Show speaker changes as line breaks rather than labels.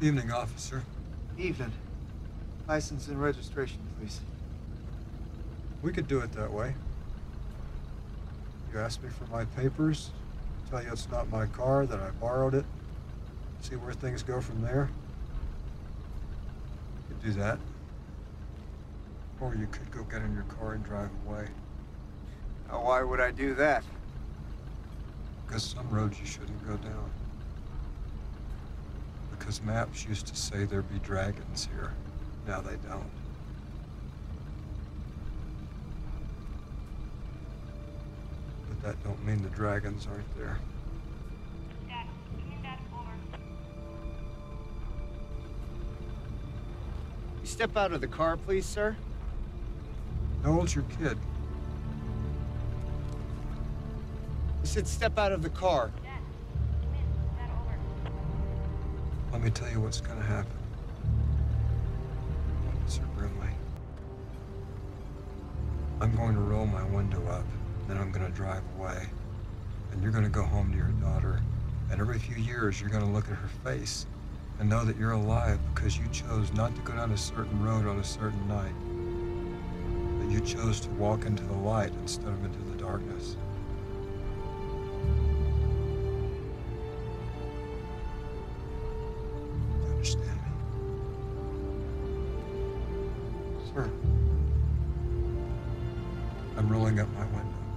Evening, officer.
Evening. License and registration, please.
We could do it that way. You ask me for my papers, tell you it's not my car, that I borrowed it, see where things go from there. You could do that. Or you could go get in your car and drive away.
Now, why would I do that?
Because some roads you shouldn't go down. Because maps used to say there'd be dragons here. Now they don't. But that don't mean the dragons aren't there.
Dad, come in, Dad, over.
You step out of the car, please, sir.
How old's your kid?
I said step out of the car.
Let me tell you what's gonna happen. Officer Grimly. I'm going to roll my window up, then I'm gonna drive away. And you're gonna go home to your daughter. And every few years you're gonna look at her face and know that you're alive because you chose not to go down a certain road on a certain night. That you chose to walk into the light instead of into the darkness. Sir. I'm rolling up my window.